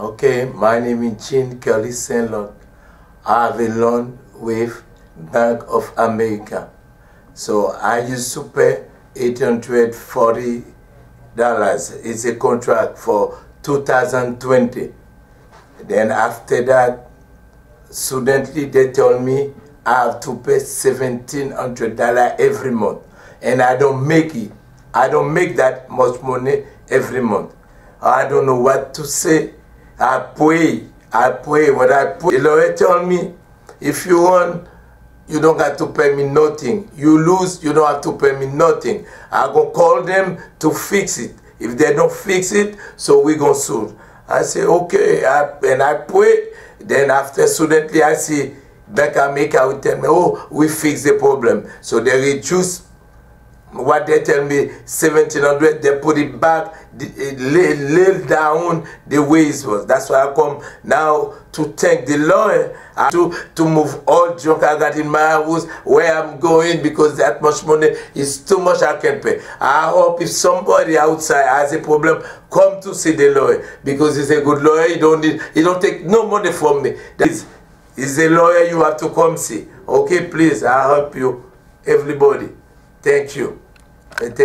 Okay, my name is Jean Kelly Saint I have a loan with Bank of America. So I used to pay $840. It's a contract for 2020. Then after that, suddenly they told me I have to pay $1,700 every month. And I don't make it. I don't make that much money every month. I don't know what to say. I pray. I pray. When I pray, the lawyer told me, if you want, you don't have to pay me nothing. You lose, you don't have to pay me nothing. I go call them to fix it. If they don't fix it, so we go sue. I say, okay. I, and I pray. Then after suddenly I see Bank America will tell me, oh, we fix the problem. So they reduce what they tell me 1700 they put it back eh, lay, lay down the way it was. That's why i come now to thank the lord to to move all junk i got in my house where i'm going because that much money is too much i can pay. I hope if somebody outside has a problem come to see the lawyer because he's a good lawyer. He don't need he don't take no money from me. That's, he's a lawyer you have to come see. Okay please i help you everybody thank you. I think